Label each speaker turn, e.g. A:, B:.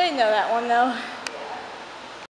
A: They know that one though.